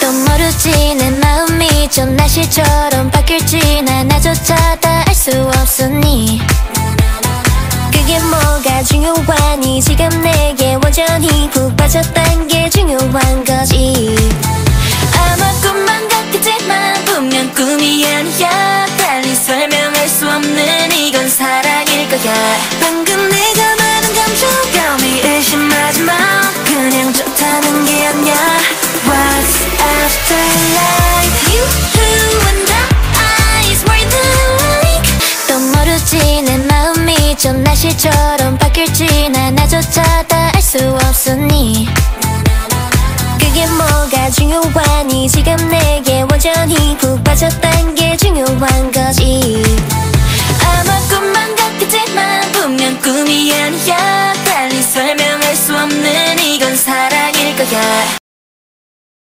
또 모르지 내 마음이 좀 날씨처럼 바뀔지 나 나조차 다 알 수 없으니. 그게 뭐가 중요하니 지금 내게 완전히 푹 빠졌단 게 중요한 거지. 아마 꿈만 같겠지만 분명 꿈이 아니야. 달리 설명할 수 없는 이건 사랑일 거야. 방금 내가 말한 감정감이 의심하지 마. 그냥 좋다는 게 아니야. What's 현실처럼 바뀔지 난 나조차도 알 수 없으니 그게 뭐가 중요하니 지금 내게 완전히 푹 빠졌단 게 중요한 거지. 아마 꿈만 같겠지만 분명 꿈이 아니야. 달리 설명할 수 없는 이건 사랑일 거야.